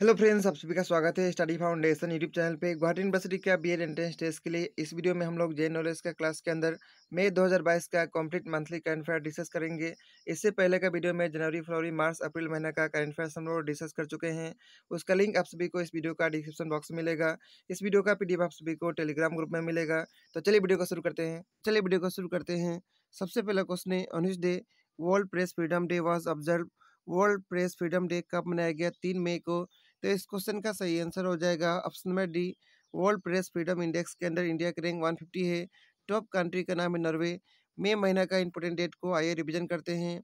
Hello friends, आप सभी का स्वागत है स्टडी फाउंडेशन यूट्यूब चैनल पे। गुवाहाटी यूनिवर्सिटी का बी एड एंट्रेंस टेस्ट के लिए इस वीडियो में हम लोग जे नॉलेज का क्लास के अंदर मई 2022 का complete monthly current affair discuss करेंगे। इससे पहले का वीडियो में जनवरी, फरवरी, मार्च, अप्रैल महीना का करंट अफेयर्स हम लोग डिस्कस कर चुके हैं। उसका लिंक आप सभी को इस वीडियो का डिस्क्रिप्शन बॉक्स में मिलेगा। इस वीडियो का पी आप सभी को टेलीग्राम ग्रुप में मिलेगा। तो चलिए वीडियो को शुरू करते हैं। चलिए वीडियो को शुरू करते हैं। सबसे पहला question on day world press freedom day was observe world press freedom day कब मनाया गया? तीन मई को तो इस क्वेश्चन का सही आंसर हो जाएगा option number D, world press freedom index के अंदर इंडिया का रैंक 150 है, टॉप कंट्री का नाम है नॉर्वे, मई महीना का इंपोर्टेंट डेट को आइए रिविजन करते हैं।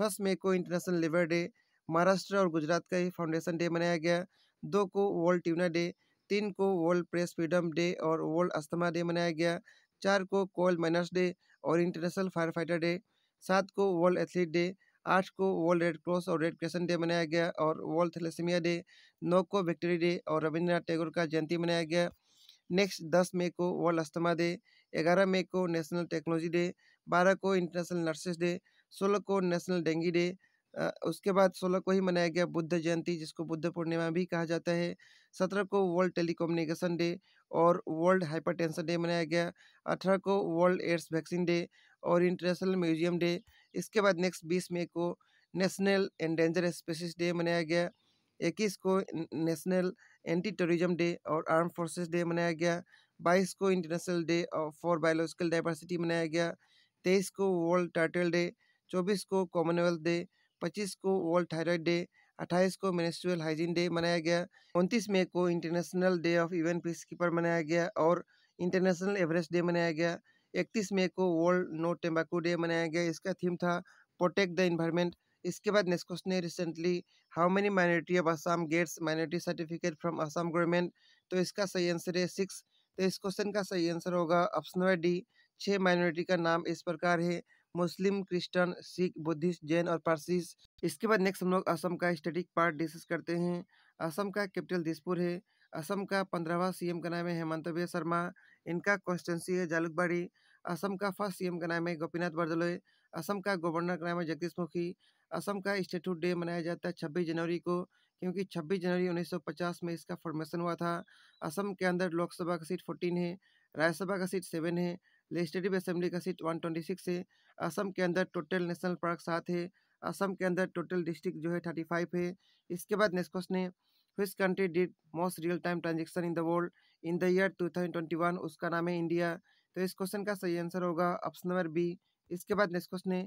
फ़र्स्ट मई को इंटरनेशनल लेबर डे, महाराष्ट्र और गुजरात का ही फाउंडेशन डे मनाया गया, दो को वर्ल्ड ट्यूना डे, तीन को वर्ल्ड प्रेस फ्रीडम डे और वर्ल्ड अस्थमा डे मनाया गया, चार को कोल माइनर्स डे और इंटरनेशनल फायर फाइटर डे, सात को वर्ल्ड एथलीट डे आठ को वर्ल्ड रेड क्रॉस और रेड क्रेसेंट डे मनाया गया और वर्ल्ड थैलेसीमिया डे नौ को विक्ट्री डे और रविंद्रनाथ टैगोर का जयंती मनाया गया। नेक्स्ट दस मई को वर्ल्ड अस्थमा डे, ग्यारह मई को नेशनल टेक्नोलॉजी डे, बारह को इंटरनेशनल नर्सेस डे, सोलह को नेशनल डेंगी डे उसके बाद सोलह को ही मनाया गया बुद्ध जयंती, जिसको बुद्ध पूर्णिमा भी कहा जाता है। सत्रह को वर्ल्ड टेलीकम्युनिकेशन डे और वर्ल्ड हाइपरटेंशन डे मनाया गया। अठारह को वर्ल्ड एड्स वैक्सीन डे और इंटरनेशनल म्यूज़ियम डे इसके बाद नेक्स्ट बीस मई को नेशनल एंडेंजर स्पेसिस डे मनाया गया। इक्कीस को नेशनल एंटी टेररिज्म डे और आर्म फोर्सेस डे मनाया गया। बाईस को international day for biological diversity मनाया गया। तेईस को वर्ल्ड टाइटल डे, चौबीस को कॉमनवेल्थ डे, पच्चीस को वर्ल्ड थायराइड डे, अट्ठाईस को मिनिस्ट्रियल हाइजीन डे मनाया गया। उनतीस मई को international day of event peace keeper मनाया गया और इंटरनेशनल एवरेस्ट डे मनाया गया। इकतीस मई को वर्ल्ड नो टेम्बाकू डे मनाया गया। इसका थीम था प्रोटेक्ट द इन्वायरमेंट इसके बाद नेक्स्ट क्वेश्चन है recently how many minority of Assam gets minority certificate from Assam government तो इसका सही आंसर है सिक्स तो इस क्वेश्चन का सही आंसर होगा ऑप्शन नंबर डी छः माइनॉरिटी का नाम इस प्रकार है Muslim Christian Sikh Buddhist Jain और पारसीस इसके बाद नेक्स्ट हम लोग असम का स्टेटिक पार्ट डिस्कस करते हैं। असम का कैपिटल दिसपुर है। असम का पंद्रहवा सीएम का नाम है हेमंत शर्मा। इनका कॉन्स्टेंसी है जालुकबाड़ी। असम का फ़र्स्ट सीएम का नाम है गोपीनाथ बरदलोई असम का गवर्नर का नाम है जगदीश मुखी। असम का स्टेटूट डे मनाया जाता है छब्बीस जनवरी को, क्योंकि छब्बीस जनवरी 1950 में इसका फॉर्मेशन हुआ था। असम के अंदर लोकसभा का सीट फोर्टीन है, राज्यसभा का सीट सेवन है लेजिस्लेटिव असेंबली का सीट वन ट्वेंटी सिक्स है, असम के अंदर टोटल नेशनल पार्क सात है, असम के अंदर टोटल डिस्ट्रिक्ट जो है थर्टी फाइव है। इसके बाद नेक्स्ट क्वेश्चन है which country did most real time transaction in the world in the year two thousand twenty one उसका नाम है इंडिया तो इस क्वेश्चन का सही आंसर होगा ऑप्शन नंबर बी। इसके बाद नेक्स्ट क्वेश्चन है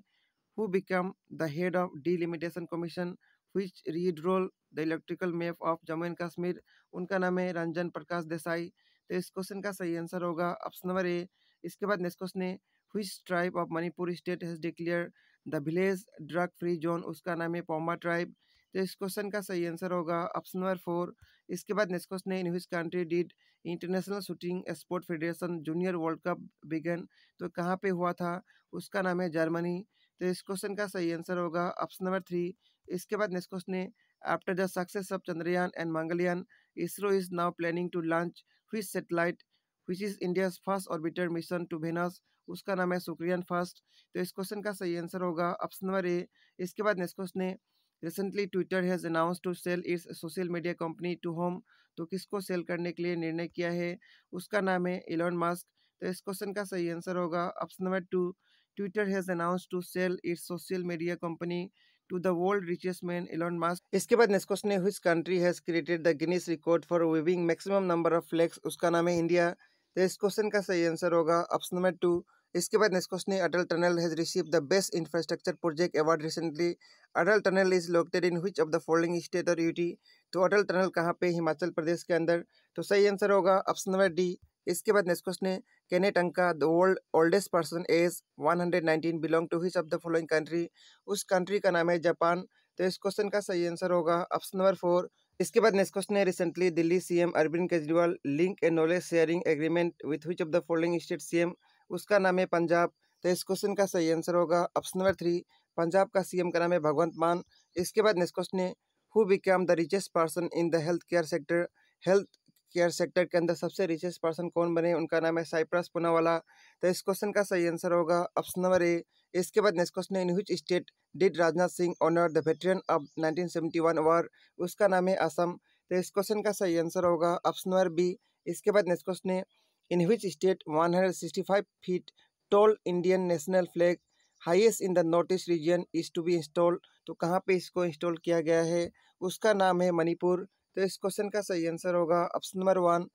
who become the head of delimitation commission which redrew the electoral map of Jammu and Kashmir उनका नाम है रंजन प्रकाश देसाई। तो इस क्वेश्चन का सही आंसर होगा ऑप्शन नंबर ए। इसके बाद नेक्स्ट क्वेश्चन है which tribe of Manipur state has declare the village drug free zone उसका नाम है पोमा ट्राइब तो इस क्वेश्चन का सही आंसर होगा ऑप्शन नंबर फोर। इसके बाद नेक्स्ट क्वेश्चन है in which country did international shooting sport federation junior world cup began तो कहाँ पे हुआ था? उसका नाम है जर्मनी। तो इस क्वेश्चन का सही आंसर होगा ऑप्शन नंबर थ्री इसके बाद नेक्स्ट क्वेश्चन है after the success of Chandrayaan and Mangalyaan ISRO is now planning to launch which satellite which is India first orbiter mission to Venus उसका नाम है सुक्रियन फ़र्स्ट तो इस क्वेश्चन का सही आंसर होगा ऑप्शन नंबर ए इसके बाद नेक्स्ट क्वेश्चन है recently Twitter has announce to sell its social media company to whom तो किसको सेल करने के लिए निर्णय किया है? उसका नाम है इलॉन मास्क तो इस क्वेश्चन का सही आंसर होगा option number two Twitter has announce to sell its social media company to the world richest man Elon Musk इसके बाद नेक्स्ट क्वेश्चन है which country has created the Guinness record for waving maximum number of flags उसका नाम है India तो इस question का सही आंसर होगा ऑप्शन नंबर टू इसके बाद नेक्स्ट क्वेश्चन है Atal tunnel has receive the best infrastructure project award recently Atal tunnel is located in which of the following state और यूटी तो अटल टनल कहाँ पे हिमाचल प्रदेश के अंदर। तो सही आंसर होगा ऑप्शन नंबर डी इसके बाद नेक्स्ट क्वेश्चन है Kane Tanaka the world oldest person age 119 belong to which of the following country उस कंट्री का नाम है जापान। तो इस क्वेश्चन का सही आंसर होगा ऑप्शन नंबर फोर इसके बाद नेक्स्ट क्वेश्चन है recently Delhi CM Arvind Kejriwal link a knowledge sharing agreement with which of the following state CM उसका नाम है पंजाब। तो इस क्वेश्चन का सही आंसर होगा ऑप्शन नंबर थ्री पंजाब का सीएम का नाम है भगवंत मान। इसके बाद नेक्स्ट क्वेश्चन है who become the richest person in the health care sector health care sector के अंदर सबसे रिचेस्ट पर्सन कौन बने? उनका नाम है साइप्रस पुनावाला। तो इस क्वेश्चन का सही आंसर होगा ऑप्शन नंबर ए इसके बाद नेक्स्ट क्वेश्चन है in which state did Rajnath Singh honour the veteran of 1971 war उसका नाम है असम। तो इस क्वेश्चन का सही आंसर होगा ऑप्शन नंबर बी इसके बाद नेक्स्ट क्वेश्चन है in which state 165 feet tall Indian national flag highest in the north region is to be install तो कहाँ पे इसको इंस्टॉल किया गया है? उसका नाम है मणिपुर। तो इस क्वेश्चन का सही आंसर होगा ऑप्शन नंबर वन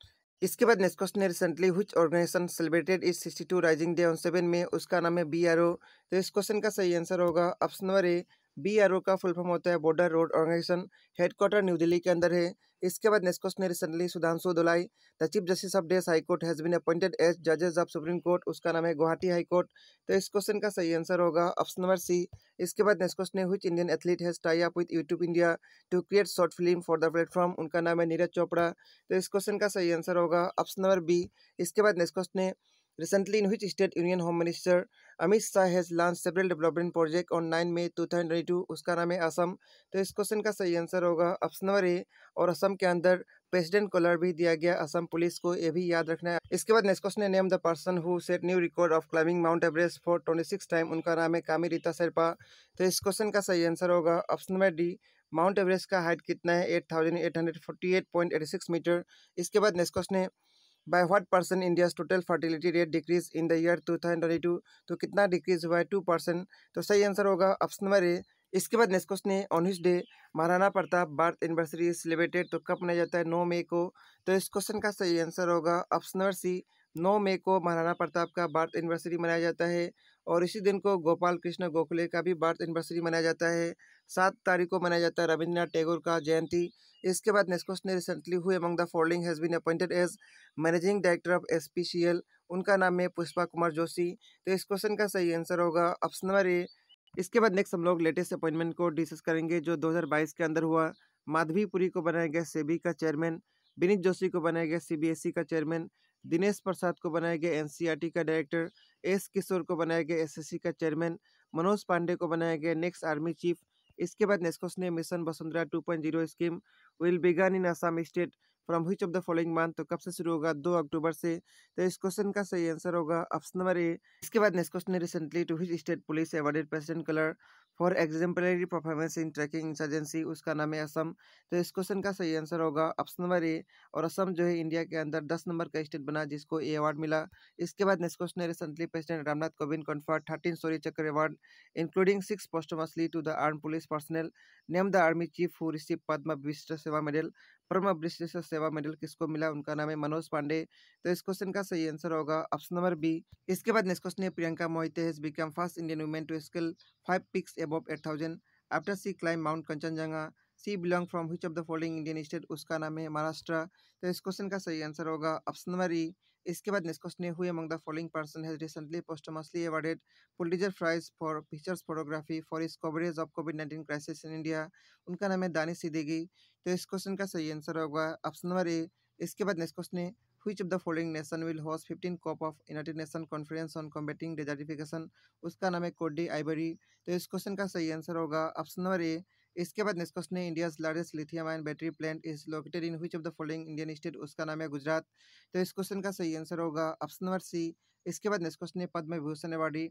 इसके बाद नेक्स्ट क्वेश्चन है recently which organisation celebrated its sixty two raising day on seven May उसका नाम है ओ तो इस क्वेश्चन का सही आंसर होगा ऑप्शन नंबर ए बी का फुल फॉर्म होता है border road organisation headquarter New Delhi के अंदर है। इसके बाद क्वेश्चन है, recently Sudhanshu Dhulia the chief justice of this high court has been appointed as जजेस ऑफ़ सुप्रीम कोर्ट। उसका नाम है गुवाहाटी हाई कोर्ट। तो इस क्वेश्चन का सही आंसर होगा ऑप्शन नंबर सी। इसके बाद नेक्स्ट क्वेश्चन है which Indian athlete has tie up with YouTube India to create short film for the platform उनका नाम है नीरज चोपड़ा। तो इस क्वेश्चन का सही आंसर होगा ऑप्शन नंबर बी। इसके बाद नेक्स्ट क्वेश्चन है state union home state Union Shah has launch Shah development project on nine project on 9 मई 2022 उसका नाम है असम। तो इस क्वेश्चन का सही आंसर होगा ऑप्शन नंबर ए और असम के अंदर प्रेसिडेंट कॉलर भी दिया गया, असम पुलिस को यह भी याद रखना है। इसके बाद नेक्स्ट क्वेश्चन है, name the person who set new record of climbing Mount Everest for twenty six time, उनका नाम है कामी रीता शेरपा। तो इस क्वेश्चन का सही आंसर होगा option number D, Mount Everest का हाइट कितना है? Eight thousand eight hundred forty eight point eighty six metre. इसके बाद नेक्स्ट क्वेश्चन है by what percent India's total fertility rate decrease in the year two thousand twenty two तो कितना decrease हुआ है? टू परसेंट तो सही आंसर होगा ऑप्शन नंबर ए इसके बाद नेक्स्ट क्वेश्चन है on his day Maharana Pratap birth anniversary celebrated तो कब मनाया जाता है? नौ मई को. तो इस क्वेश्चन का सही आंसर होगा ऑप्शन नंबर सी नौ मई को महाराणा प्रताप का बर्थ एनिवर्सरी मनाया जाता है। और इसी दिन को गोपाल कृष्ण गोखले का भी बर्थ एनिवर्सरी मनाया जाता है। सात तारीख को मनाया जाता है रविंद्रनाथ टैगोर का जयंती। इसके बाद next question recently who among the following has been appointed as managing director of SPCL उनका नाम है पुष्पा कुमार जोशी। तो इस क्वेश्चन का सही आंसर होगा ऑप्शन नंबर ए इसके बाद नेक्स्ट हम लोग लेटेस्ट अपॉइंटमेंट को डिस्कस करेंगे जो 2022 के अंदर हुआ। माधवीपुरी को बनाया गया सेबी का चेयरमैन विनीत जोशी को बनाया गया सीबीएसई का चेयरमैन दिनेश प्रसाद को बनाया गया एनसीईआरटी का डायरेक्टर एस किशोर को बनाया गया, एसएससी का चेयरमैन, मनोज पांडे को बनाया गया, नेक्स्ट आर्मी चीफ, इसके बाद नेस्कोस ने mission Vasundhara 2.0 scheme, will begin in Assam state from which of the following month तो कब से शुरू होगा, दो अक्टूबर से तो इस क्वेश्चन का सही आंसर होगा, ऑप्शन नंबर ए, इसके बाद next question recently to which state police awarded president colour for exemplary performance in tracking insurgency, उसका नाम है असम। तो इस क्वेश्चन का सही आंसर होगा ऑप्शन नंबर ए और असम जो है इंडिया के अंदर दस नंबर का स्टेट बना जिसको ए अवार्ड मिला। इसके बाद नेक्स्ट क्वेश्चन है, recently president Ramnath Kovind confer thirteen Shaurya Chakra award including six posthumously to the arm police personnel name the army chief who receive Padma Vishisht Seva medal परम विशिष्ट Seva medal किसको मिला? उनका नाम है मनोज पांडे। तो इस क्वेश्चन का सही आंसर होगा ऑप्शन नंबर बी। इसके बाद नेक्स्ट क्वेश्चन है Priyanka Mohite has become first Indian women to scale five peaks above eight thousand. After she climb Mount Kanchenjunga, she belong from which of the following Indian state, उसका नाम है महाराष्ट्र। तो इस question का सही answer होगा option number E. इसके बाद next question who among the following person has recently posthumously awarded Pulitzer prize for pictures photography for his coverage of COVID nineteen crisis in India उनका नाम है दानी सिद्दीकी। तो इस क्वेश्चन का सही आंसर होगा ऑप्शन नंबर ए इसके बाद नेक्स्ट क्वेश्चन है which of the following nation will host 15 COP of United Nations Conference on Combating Desertification? उसका नाम है कोडी आइबरी तो इस क्वेश्चन का सही आंसर होगा ऑप्शन नंबर ए इसके बाद नेक्स्ट क्वेश्चन है, India's largest lithium ion battery plant is located in which of the following Indian state, उसका नाम है गुजरात। तो इस क्वेश्चन का सही आंसर होगा ऑप्शन नंबर सी। इसके बाद नेक्स्ट क्वेश्चन है Padma Vibhushan awardee,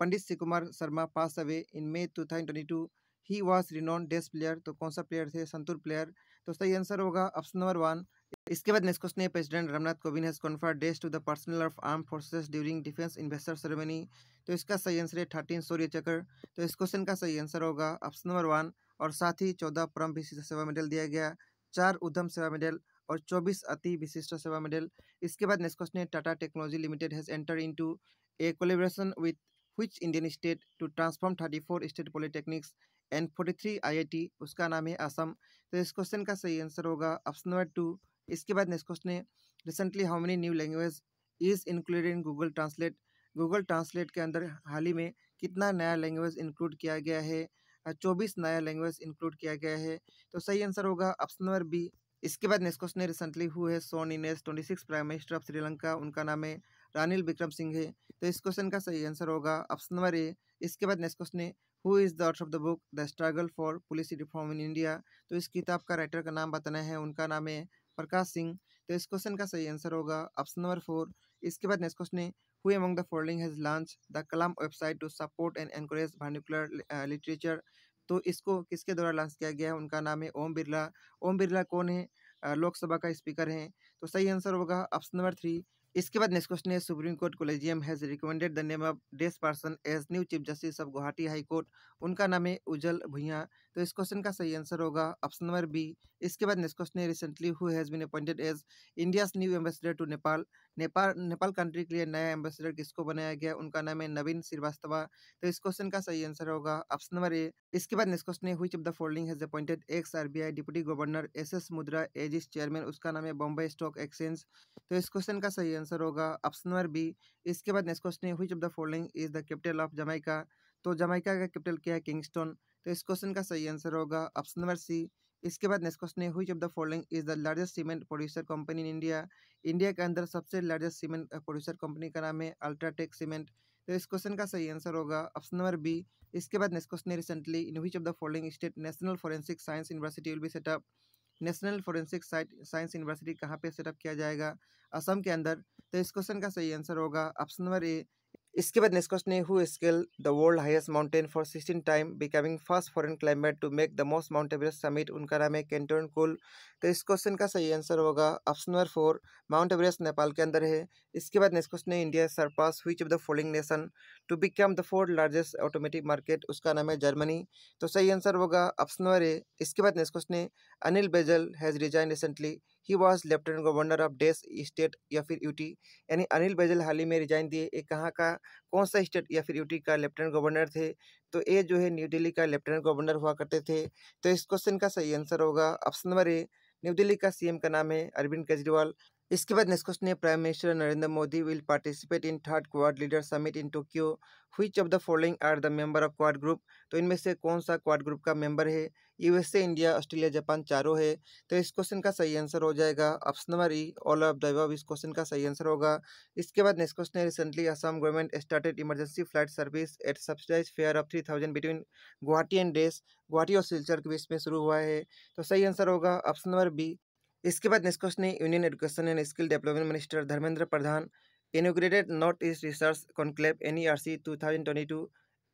Pandit Shiv Kumar Sharma pass away in May two thousand twenty two. He was renowned डेस्ट player तो कौन सा प्लेयर थे? संतुर प्लेयर तो सही आंसर होगा ऑप्शन नंबर वन। इसके बाद नेक्स्ट क्वेश्चन है, president Ramnath Kovind has conferred these to the personnel of arm forces during defence investiture ceremony तो इसका सही आंसर है थर्टीन सूर्य चक्र। तो इस क्वेश्चन का सही आंसर होगा ऑप्शन नंबर वन। और साथ ही चौदह परम विशिष्ट सेवा मेडल दिया गया, चार उद्यम सेवा मेडल और चौबीस अति विशिष्ट सेवा मेडल। इसके बाद नेक्स्ट क्वेश्चन है, Tata technology limited has enter into a collaboration with which Indian state to transform thirty four state polytechnics and forty three I I T उसका नाम है असम। तो इस क्वेश्चन का सही आंसर होगा ऑप्शन नंबर टू इसके बाद नेक्स्ट क्वेश्चन है recently how many new language is included in Google translate Google translate के अंदर हाल ही में कितना नया लैंग्वेज इंक्लूड किया गया है? चौबीस नया लैंग्वेज इंक्लूड किया गया है तो सही आंसर होगा ऑप्शन नंबर बी। इसके बाद नेक्स्ट क्वेश्चन रिसेंटली हुए है sworn in as twenty six prime minister of Sri Lanka उनका नाम है रानिल विक्रम सिंह है तो इस क्वेश्चन का सही आंसर होगा ऑप्शन नंबर ए। इसके बाद नेक्स्ट क्वेश्चन है who is the author of the book the struggle for police reform in India तो इस किताब का राइटर का नाम बताना है, उनका नाम है प्रकाश सिंह। तो इस क्वेश्चन का सही आंसर होगा ऑप्शन नंबर फोर। इसके बाद नेक्स्ट क्वेश्चन है who among the following has launch the Kalam website to support and encourage vernacular literature तो इसको किसके द्वारा लॉन्च किया गया है? उनका नाम है ओम बिरला। ओम बिरला कौन है? लोकसभा का स्पीकर हैं। तो सही आंसर होगा ऑप्शन नंबर थ्री इसके बाद नेक्स्ट क्वेश्चन है। Supreme court collegium has recommended the name of this person as new chief justice of Guwahati high court उनका नाम है उजल भुइया। तो इस क्वेश्चन का सही आंसर होगा ऑप्शन नंबर बी इसके बाद नेक्स्ट क्वेश्चन है। Recently who has been appointed as India's new ambassador to Nepal Nepal Nepal country के लिए नया एम्बेसडर किसको बनाया गया? उनका नाम है नवीन श्रीवास्तवा। तो इस क्वेश्चन का सही आंसर होगा ऑप्शन नंबर ए इसके बाद नेक्स्ट क्वेश्चन है who of the following has appointed ex RBI deputy governor S S Mundra edges chairman उसका नाम है बॉम्बे स्टॉक एक्सचेंज तो इस क्वेश्चन का सही आंसर होगा ऑप्शन नंबर बी इसके बाद नेक्स्ट क्वेश्चन है who of the following is the capital of Jamaica तो जमाइका का कैपिटल क्या है? किंगस्टोन तो इस क्वेश्चन का सही आंसर होगा ऑप्शन नंबर सी इसके बाद नेक्स्ट क्वेश्चन है who of the following is the largest cement producer company in India. India के अंदर सबसे लार्जेस्ट सीमेंट प्रोड्यूसर कंपनी का नाम है अल्ट्राटेक सीमेंट। तो इस क्वेश्चन का सही आंसर होगा ऑप्शन नंबर बी। इसके बाद नेक्स्ट क्वेश्चन है recently, in which of the following state national forensic science university will be set up national forensic science university कहाँ पे सेटअप किया जाएगा? असम के अंदर। तो इस क्वेश्चन का सही आंसर होगा ऑप्शन नंबर ए। इसके बाद नेक्स्ट क्वेश्चन है who scale the world highest mountain for sixteen time becoming first foreign climber to make the most Mount Everest summit उनका नाम है कैंटोन कुल। तो इस क्वेश्चन का सही आंसर होगा option number four Mount Everest Nepal के अंदर है। इसके बाद नेक्स्ट क्वेश्चन है India surpass which of the following nation to become the fourth largest automatic market उसका नाम है जर्मनी तो सही आंसर होगा ऑप्शन नंबर ए इसके बाद नेक्स्ट क्वेश्चन है Anil Baijal has resign recently he was lieutenant governor of this state या फिर यूटी यानी अनिल बैजल हाल ही में रिजाइन दिए। एक कहाँ का, कौन सा स्टेट या फिर यूटी का लेफ्टिनेंट गवर्नर थे? तो ये जो है न्यू दिल्ली का लेफ्टिनेंट गवर्नर हुआ करते थे। तो इस क्वेश्चन का सही आंसर होगा। Option number A new Delhi का सीएम का नाम है अरविंद केजरीवाल। इसके बाद नेक्स्ट क्वेश्चन है prime minister Narendra Modi will participate in third quad leader summit in Tokyo which of the following are the member of quad group तो इनमें से कौन सा क्वाड ग्रुप का मेंबर है? यूएसए इंडिया ऑस्ट्रेलिया जापान चारों है। तो इस क्वेश्चन का सही आंसर हो जाएगा। Option number E all of the इस क्वेश्चन का सही आंसर होगा। इसके बाद नेक्स्ट क्वेश्चन है recently Assam government started emergency flight service at subsidize fare of three thousand between Guwahati and this Guwahati और सिलचर के बीच में शुरू हुआ है। तो सही आंसर होगा। ऑप्शन नंबर बी इसके बाद क्वेश्चन है union education and skill development minister Dharmendra Pradhan inaugurated north east research conclave N E R C two thousand twenty two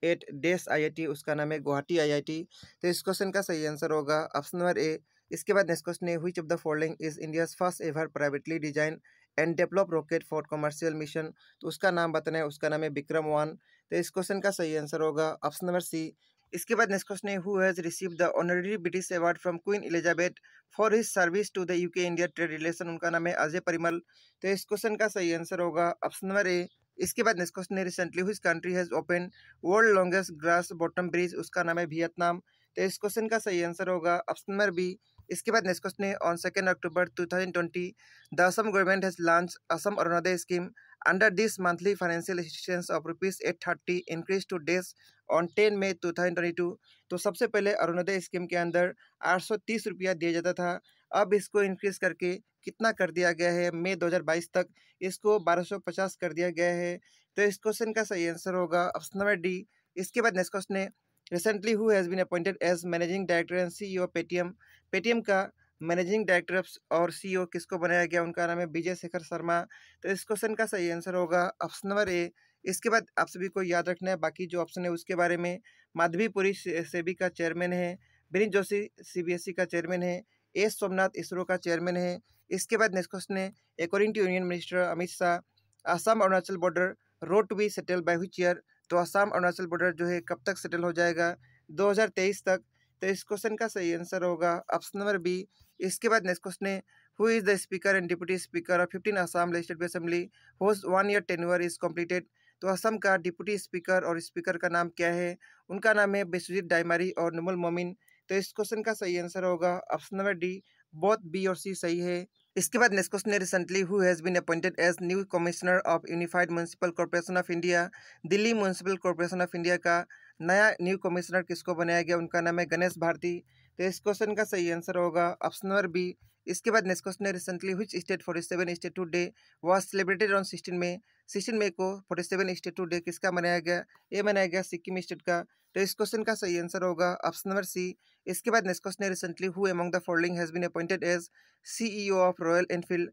at days I I T उसका नाम है Guwahati T तो इस question का सही आंसर होगा ऑप्शन नंबर ए इसके बाद नेक्स्ट क्वेश्चन है which of the following is India's first ever privately design and develop rocket for commercial mission तो उसका नाम बताना है, उसका नाम है विक्रम वन तो इस क्वेश्चन का सही आंसर होगा ऑप्शन नंबर सी इसके बाद नेक्स्ट क्वेश्चन है who has receive the honorary British award from Queen Elizabeth for his service to the UK India trade relation उनका नाम है अजय परिमल। तो इस क्वेश्चन का सही आंसर होगा ऑप्शन नंबर ए इसके बाद नेक्स्ट क्वेश्चन है recently who country has open world longest glass bottom bridge उसका नाम है वियतनाम तो इस क्वेश्चन का सही आंसर होगा ऑप्शन नंबर बी इसके बाद नेक्स्ट क्वेश्चन है on second October 2020 the Assam government has launch Assam Arunoday scheme assistance of rupees eight thirty increase to days on ten May two thousand twenty two तो सबसे पहले Arunoday scheme के अंदर आठ सौ तीस रुपया दिया जाता था। अब इसको इंक्रीज करके कितना कर दिया गया है? मई 2022 तक इसको 1250 कर दिया गया है। तो इस क्वेश्चन का सही आंसर होगा ऑप्शन नंबर डी इसके बाद नेक्स्ट क्वेश्चन है। Recently who has been appointed as managing director and C E Paytm Paytm का मैनेजिंग डायरेक्टर और सीईओ किसको बनाया गया? उनका नाम है विजय शेखर शर्मा। तो इस क्वेश्चन का सही आंसर होगा ऑप्शन नंबर ए। इसके बाद आप सभी को याद रखना है, बाकी जो ऑप्शन है उसके बारे में। माधवीपुरी सेबी का चेयरमैन है विनीत जोशी सीबीएसई का चेयरमैन है, एस सोमनाथ इसरो का चेयरमैन है। इसके बाद नेक्स्ट क्वेश्चन है, according to union minister Amit Shah, Assam Arunachal border road to be settle by who year? तो आसाम अरुणाचल बॉर्डर जो है कब तक सेटल हो जाएगा? 2023 तक। तो इस क्वेश्चन का सही आंसर होगा ऑप्शन नंबर बी इसके बाद नेक्स्ट क्वेश्चन है who is the speaker and deputy speaker of fifteen Assam legislative assembly whose one year tenure is completed तो असम का डिप्यूटी स्पीकर और स्पीकर का नाम क्या है? उनका नाम है बिस्वजीत डायमारी और नुमुल मोमिन। तो इस क्वेश्चन का सही आंसर होगा option number D both B और सी सही है। इसके बाद नेक्स्ट क्वेश्चन है recently who has been appointed as new commissioner of unified municipal corporation of India Delhi municipal corporation of India का नया न्यू कमिश्नर किसको बनाया गया? उनका नाम है गणेश भारती। तो इस क्वेश्चन का सही आंसर होगा ऑप्शन नंबर बी। इसके बाद नेक्स्ट क्वेश्चन है recently which state forty seven state today was celebrated on sixteen में सिक्सटीन मई को forty seven state to day किसका मनाया गया? ये मनाया गया सिक्किम स्टेट का। तो इस क्वेश्चन का सही आंसर होगा ऑप्शन नंबर सी। इसके बाद नेक्स्ट क्वेश्चन है recently who among the following has been appointed as CEO of Royal Enfield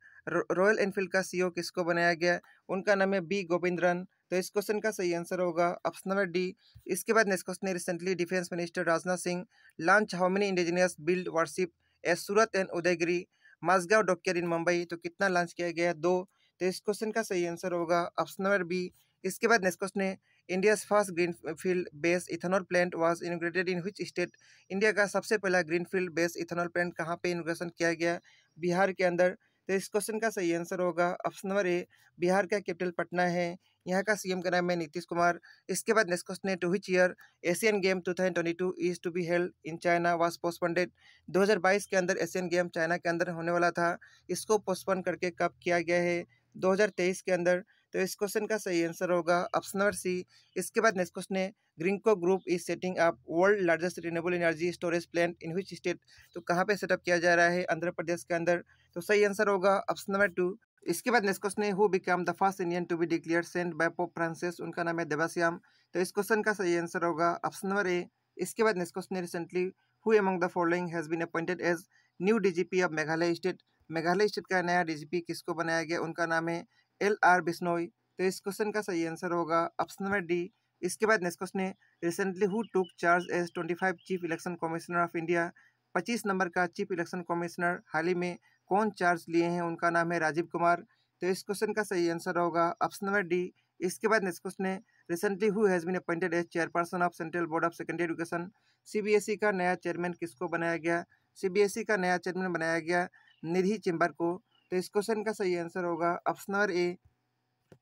Royal Enfield का सीईओ किसको बनाया गया? उनका नाम है बी गोविंद्रन। तो इस क्वेश्चन का सही आंसर होगा ऑप्शन नंबर डी। इसके बाद नेक्स्ट क्वेश्चन है recently defence minister Rajnath Singh launch how many indigenous build warship as Surat and Udaygiri Mazagon dockyard in Mumbai तो कितना लॉन्च किया गया दो। तो इस क्वेश्चन का सही आंसर होगा ऑप्शन नंबर बी। इसके बाद नेक्स्ट क्वेश्चन है India first green field base ethanol plant was inaugurated in which state India का सबसे पहला green field based ethanol plant कहाँ पे इनोग्रेशन किया गया? बिहार के अंदर। तो इस क्वेश्चन का सही आंसर होगा ऑप्शन नंबर ए, बिहार का कैपिटल पटना है। यहाँ का सीएम का नाम है नीतीश कुमार। इसके बाद नेक्स्ट क्वेश्चन है to which year Asian game 2022 is to be held in China was postponed 2022 के अंदर एशियन गेम चाइना के अंदर होने वाला था। इसको पोस्टपोन करके कब किया गया है? 2023 के अंदर। तो इस क्वेश्चन का सही आंसर होगा ऑप्शन नंबर सी। इसके बाद नेक्स्ट क्वेश्चन है Greenko group is setting up world largest renewable energy storage plant in which state तो कहाँ पे सेटअप किया जा रहा है? आंध्र प्रदेश के अंदर। तो सही आंसर होगा ऑप्शन नंबर टू। इसके बाद नेक्स्ट क्वेश्चन है who become the first Indian to be declare saint by Pope Francis उनका नाम है देवाश्याम तो इस क्वेश्चन का सही आंसर होगा ऑप्शन नंबर ए। इसके बाद नेक्स्ट क्वेश्चन है recently who among the following has been appointed as new DGP of Meghalaya state Meghalaya state का नया डीजीपी किसको बनाया गया? उनका नाम है एल आर बिश्नोई तो इस क्वेश्चन का सही आंसर होगा ऑप्शन नंबर डी। इसके बाद नेक्स्ट क्वेश्चन है recently who took charge as twenty five chief election commissioner of India पच्चीस नंबर का चीफ इलेक्शन कमिश्नर हाल ही में कौन चार्ज लिए हैं? उनका नाम है राजीव कुमार। तो इस क्वेश्चन का सही आंसर होगा ऑप्शन नंबर डी इसके बाद नेक्स्ट क्वेश्चन है। Recently who has been appointed as chairperson of central board of secondary education CBSE का नया चेयरमैन किसको बनाया गया? सीबीएसई का नया चेयरमैन बनाया गया निधि चिंबर को। तो इस क्वेश्चन का सही आंसर होगा ऑप्शन नंबर ए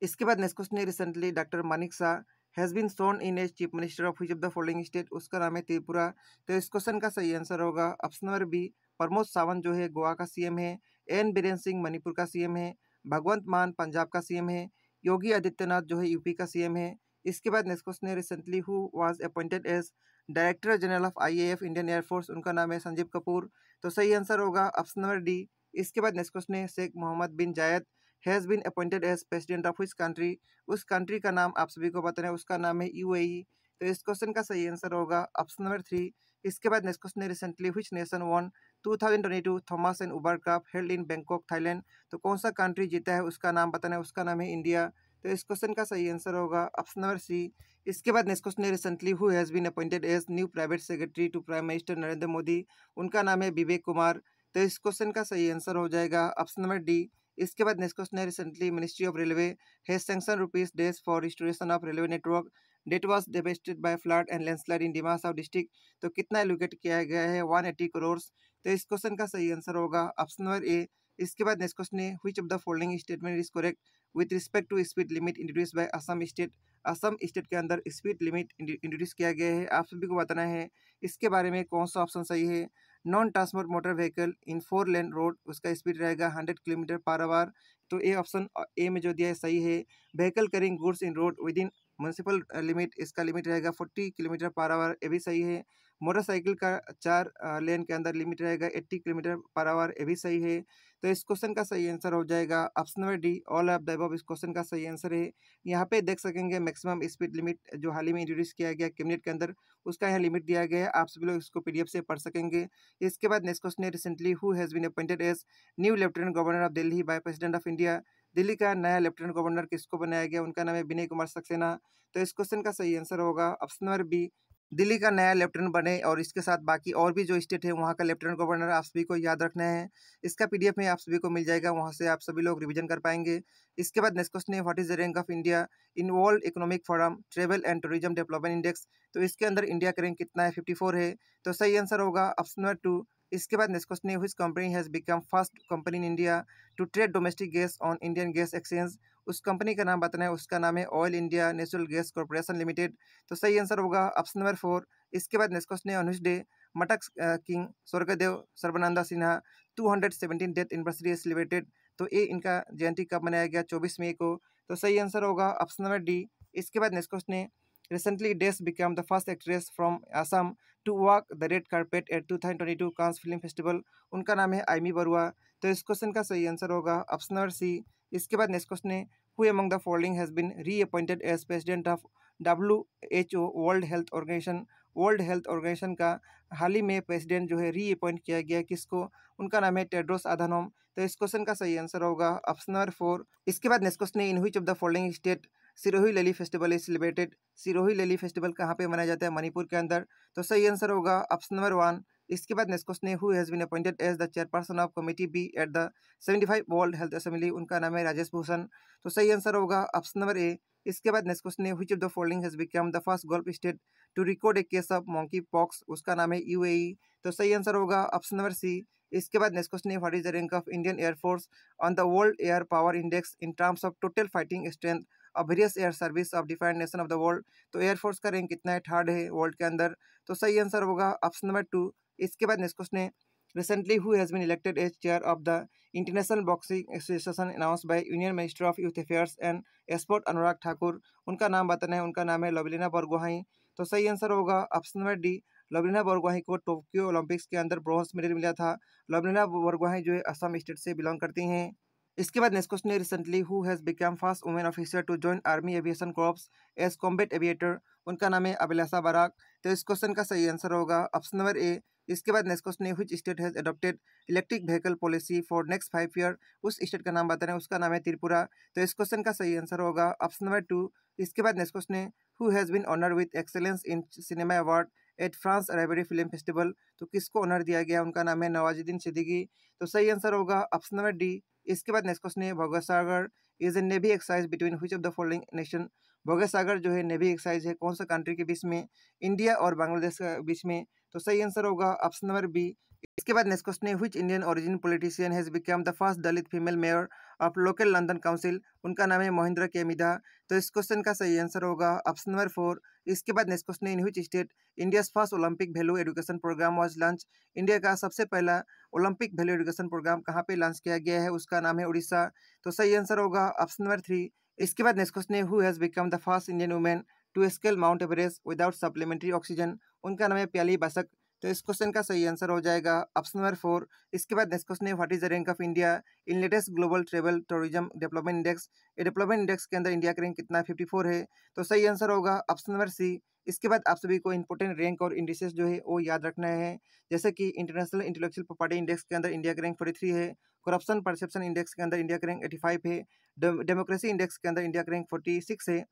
इसके बाद नेक्स्ट क्वेश्चन है। Recently doctor Manik Saha has been sworn in as chief minister of which of the following state उसका नाम है त्रिपुरा। तो इस क्वेश्चन का सही आंसर होगा option number B Pramod Sawant जो है, गोवा का सीएम है, एन बीरेन सिंह मणिपुर का सीएम है, भगवंत मान पंजाब का सीएम है, योगी आदित्यनाथ जो है यूपी का सीएम है। इसके बाद क्वेश्चन है recently who was appointed as director general of IAF Indian air force उनका नाम है संजीव कपूर। तो सही आंसर होगा ऑप्शन नंबर डी इसके बाद क्वेश्चन है Sheikh Mohamed bin Zayed has been appointed as president of which country उस कंट्री का नाम आप सभी को बताना है, उसका नाम है यू तो इस क्वेश्चन का सही आंसर होगा ऑप्शन नंबर थ्री इसके बाद नेक्स्ट क्वेश्चन है recently which nation won 2022 Thomas and Uber cup held in Bangkok Thailand तो कौन सा कंट्री जीता है, उसका नाम बताना है, उसका नाम है इंडिया तो इस क्वेश्चन का सही आंसर होगा ऑप्शन नंबर सी इसके बाद नेक्स्ट क्वेश्चन है recently who has been appointed as new private secretary to prime minister Narendra Modi? उनका नाम है विवेक कुमार. तो इस क्वेश्चन का सही आंसर हो जाएगा ऑप्शन नंबर डी इसके बाद नेक्स्ट क्वेश्चन है recently ministry of railway has sanction rupees days for restoration of railway network that was devastated by flood and landslide in Dimas district तो कितना एलोकेट किया गया है? वन एट्टी करोड़ तो इस क्वेश्चन का सही आंसर होगा। ऑप्शन नंबर ए इसके बाद नेक्स्ट क्वेश्चन है which of the following statement is correct with respect to speed limit introduce by Assam state Assam state के अंदर स्पीड लिमिट इंट्रोड्यूस किया गया है। आप सभी को बताना है, इसके बारे में कौन सा ऑप्शन सही है? Non transport motor vehicle in four lane road उसका स्पीड रहेगा हंड्रेड किलोमीटर पर आवर तो ए ऑप्शन ए में जो दिया है सही है। Vehicle carrying goods in road within municipal limit इसका लिमिट रहेगा फोर्टी किलोमीटर पर आवर ये भी सही है। मोटरसाइकिल का चार लेन के अंदर लिमिट रहेगा, एट्टी किलोमीटर पर आवर, ये भी सही है। तो इस क्वेश्चन का सही आंसर हो जाएगा option number D, all of the इस क्वेश्चन का सही आंसर है। यहाँ पे देख सकेंगे मैक्सिमम स्पीड लिमिट जो हाल ही में इंट्रोड्यूस किया गया कैबिनेट के अंदर, उसका यहाँ लिमिट दिया गया है। आप सभी लोग इसको पीडीएफ से पढ़ सकेंगे। इसके बाद नेक्स्ट क्वेश्चन है recently who has been appointed as new lieutenant governor of Delhi by president of India Delhi का नया लेफ्टिनेंट गवर्नर किसको बनाया गया? उनका नाम है विनय कुमार सक्सेना। तो इस क्वेश्चन का सही आंसर होगा ऑप्शन नंबर बी दिल्ली का नया लेफ्टिनेंट बने और इसके साथ बाकी और भी जो स्टेट है, वहाँ का लेफ्टिनेंट गवर्नर आप सभी को याद रखना है। इसका पीडीएफ में आप सभी को मिल जाएगा, वहाँ से आप सभी लोग रिवीजन कर पाएँगे। इसके बाद नेक्स्ट क्वेश्चन है what is the rank of India in world economic forum travel and tourism development index तो इसके अंदर इंडिया का रैंक कितना है? फिफ्टी है। तो सही आंसर होगा ऑप्शन नंबर टू इसके बाद नेक्स्ट क्वेश्चन है which company has become first company in India to trade domestic gas on Indian gas exchange उस कंपनी का नाम बताना है, उसका नाम है oil India natural gas corporation limited. तो सही आंसर होगा ऑप्शन नंबर फोर। इसके बाद नेक्स्ट क्वेश्चन है, अनुज day, Matak king, Swargadeo Sarbananda Singha, two hundred seventeen death anniversary celebrated तो ये इनका जयंती कब मनाया गया? चौबीस मई को। तो सही आंसर होगा ऑप्शन नंबर डी। इसके बाद नेक्स्ट क्वेश्चन है recently days become the first actress from Assam to walk the red carpet at two thousand twenty two Cannes film festival उनका नाम है आईमी बरुआ। तो इस क्वेश्चन का सही आंसर होगा ऑप्शन नंबर सी। इसके बाद नेक्स्ट क्वेश्चन है who among the following has been reappointed as president of W world health organization world health organization का हाल ही में प्रेसिडेंट जो है रीअपॉइंट किया गया किसको? उनका नाम है टेड्रोस आधानोम तो इस क्वेश्चन का सही आंसर होगा ऑप्शन नंबर फोर इसके बाद नेक्स्ट क्वेश्चन है in which of the following state Sirohi lily festival is celebrated Sirohi lily festival कहाँ पे मनाया जाता है? मणिपुर के अंदर। तो सही आंसर होगा ऑप्शन नंबर वन इसके बाद नेक्स्ट क्वेश्चन है who has been appointed as the chairperson of committee B at the seventy five world health assembly उनका नाम है राजेश भूषण। तो सही आंसर होगा ऑप्शन नंबर ए इसके बाद नेक्स्ट क्वेश्चन है which of the following has become the first gulf state to record a case of monkeypox उसका नाम है यूएई तो सही आंसर होगा ऑप्शन नंबर सी इसके बाद नेक्स्ट क्वेश्चन है what is the rank of Indian air force on the world air power index in terms of total fighting strength of various air service of different nation of the world तो air force का rank कितना है? Third है world के अंदर। तो सही answer होगा ऑप्शन नंबर टू इसके बाद नेक्स्ट क्वेश्चन है। Recently, who has been elected as chair of the international boxing association announced by union minister of youth affairs and sport Anurag Thakur उनका नाम बताना है। उनका नाम है लवलीना बरगोहाई। तो सही आंसर होगा option number D Lovlina Borgohain को टोक्यो ओलंपिक्स के अंदर ब्रॉन्ज मेडल मिला था। लवलीना बरगोहाई जो है असम स्टेट से बिलोंग करती हैं। इसके बाद नेक्स्ट क्वेश्चन है। Recently who has become first women officer to join army aviation crops as combat aviator उनका नाम है अभिलाषा बराक। तो इस क्वेश्चन का सही आंसर होगा ऑप्शन नंबर ए इसके बाद नेक्स्ट क्वेश्चन है which state has adopted electric vehicle policy for next five year उस स्टेट का नाम बता रहे हैं, उसका नाम है त्रिपुरा। तो इस क्वेश्चन का सही आंसर होगा ऑप्शन नंबर टू इसके बाद नेक्स्ट क्वेश्चन है who has been honour with excellence in cinema award at France अरेबरी film festival तो किसको ऑनर दिया गया? उनका नाम है नवाजुद्दीन सिद्दीकी। तो सही आंसर होगा ऑप्शन नंबर डी इसके बाद नेक्स्ट क्वेश्चन है Bhagat Sagar, is a navy exercise between which of the following nation Bhagat Sagar जो है नेवी एक्साइज है, कौन सा कंट्री के बीच में? इंडिया और बांग्लादेश के बीच में। तो सही आंसर होगा ऑप्शन नंबर बी इसके बाद नेक्स्ट क्वेश्चन है which Indian origin politician has become the first Dalit female mayor of local London council उनका नाम है महेंद्र के मिधा। तो इस क्वेश्चन का सही आंसर होगा ऑप्शन नंबर फोर इसके बाद नेक्स्ट क्वेश्चन है in which state India first Olympic value education programme was launch India का सबसे पहला ओलंपिक वैल्यू एजुकेशन प्रोग्राम कहाँ पे लॉन्च किया गया है? उसका नाम है उड़ीसा। तो सही आंसर होगा ऑप्शन नंबर थ्री इसके बाद नेक्स्ट क्वेश्चन है who has become the first Indian women to scale Mount Everest without supplementary oxygen उनका नाम है प्याली बसक। तो इस क्वेश्चन का सही आंसर हो जाएगा ऑप्शन नंबर फोर इसके बाद नेक्स्ट क्वेश्चन है what is the rank of India in latest global travel tourism development index ये डेवलपमेंट इंडेक्स के अंदर इंडिया का रैंक कितना फिफ्टी फोर है। तो सही आंसर होगा ऑप्शन नंबर सी इसके बाद आप सभी को इंपॉर्टेंट रैंक और इंडिसेस जो है, वो याद रखना है। जैसे कि इंटरनेशनल इंटेलेक्चुअल प्रॉपर्टी इंडेक्स के अंदर इंडिया का रैंक फोर्टी थ्री है। करप्शन परसेप्शन इंडेक्स के अंदर इंडिया का रैंक एटी फाइव है। डेमोक्रेसी इंडेक्स के अंदर इंडिया का रैंक फोर्टी सिक्स है।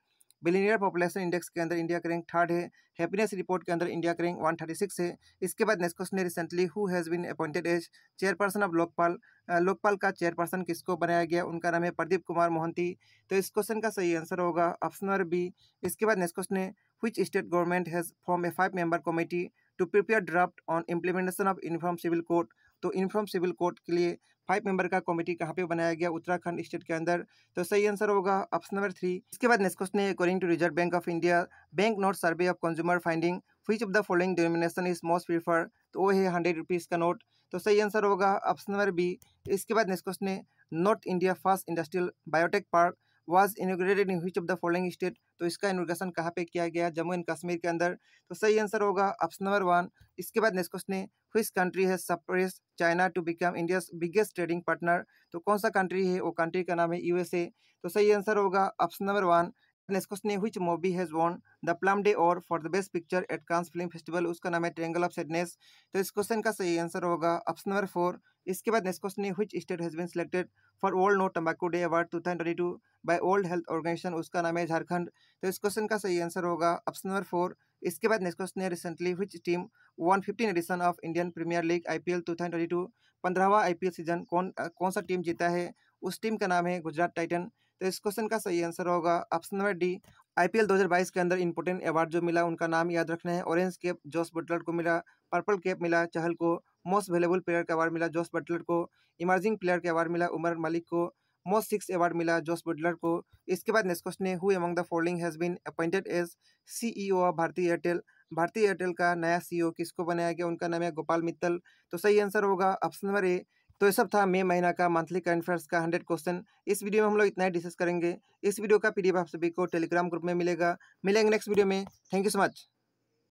बिलीनियर पॉपुलेशन इंडेक्स के अंदर इंडिया का रैंक थर्ड है, हैप्पीनेस रिपोर्ट के अंदर इंडिया का रैंक वन थर्टी सिक्स है। इसके बाद नेक्स्ट क्वेश्चन है recently who has been appointed as chairperson of Lokpal? Lokpal का चेयरपर्सन किसको बनाया गया? उनका नाम है प्रदीप कुमार मोहंती। तो इस क्वेश्चन का सही आंसर होगा ऑप्शन नंबर बी इसके बाद नेक्स्ट क्वेश्चन है, which state government has formed a five member committee to prepare draft on implementation of uniform civil code तो यूनिफॉर्म सिविल कोड के लिए फाइव मेंबर का कमेटी कहाँ पे बनाया गया उत्तराखंड स्टेट के अंदर? तो सही आंसर होगा ऑप्शन नंबर थ्री। इसके बाद नेक्स्ट क्वेश्चन है according to reserve bank of India bank note survey of consumer finding which of the following denomination is most prefer तो वो है हंड्रेड रुपीज़ का नोट तो सही आंसर होगा ऑप्शन नंबर बी इसके बाद नेक्स्ट क्वेश्चन है north India first industrial biotech park was inaugurated in which of the following state तो इसका इनोग्रेशन कहाँ पे किया गया? जम्मू एंड कश्मीर के अंदर। तो सही आंसर होगा ऑप्शन नंबर वन इसके बाद नेक्स्ट क्वेश्चन है हुई कंट्री है surpass China to become India biggest trading partner तो कौन सा कंट्री है? वो कंट्री का नाम है यूएसए तो सही आंसर होगा option number one next question है which movie has won the Palme d'Or for the best picture at Cannes film festival उसका नाम है ट्रेंगल ऑफ़ सेडनेस तो इस क्वेश्चन का सही आंसर होगा ऑप्शन नंबर फोर इसके बाद नेक्स्ट क्वेश्चन है which state has been selected for world no tobacco day award two thousand twenty two by world health organization उसका नाम है झारखंड। तो इस क्वेश्चन का सही आंसर होगा ऑप्शन नंबर फोर इसके बाद नेक्स्ट क्वेश्चन है recently which team won fifteen edition of Indian premier league I P L two thousand twenty two पंद्रहवा I P L season कौन कौन सा टीम जीता है? उस टीम का नाम है गुजरात टाइटन तो इस क्वेश्चन का सही आंसर होगा ऑप्शन नंबर डी, आईपीएल 2022 के अंदर इंपोर्टेंट अवार्ड जो मिला उनका नाम याद रखना है। ऑरेंज कैप जॉस बटलर को मिला, पर्पल कैप मिला, चहल को मोस्ट वेलेबल प्लेयर का अवार्ड मिला जॉस बटलर को, इमर्जिंग प्लेयर का अवार्ड मिला उमर मलिक को, मोस्ट सिक्स अवार्ड मिला जॉस बटलर को। इसके बाद नेक्स्ट क्वेश्चन है who among the following has been appointed as CEO of Bharti Airtel Bharti Airtel का नया सीईओ किसको बनाया गया? उनका नाम है गोपाल मित्तल। तो सही आंसर होगा ऑप्शन नंबर ए तो ये सब था मई महीना का मंथली करंट अफेयर्स का हंड्रेड क्वेश्चन। इस वीडियो में हम लोग इतना ही डिस्कस करेंगे। इस वीडियो का पीडीएफ आप सभी को टेलीग्राम ग्रुप में मिलेगा। मिलेंगे नेक्स्ट वीडियो में। Thank you so much.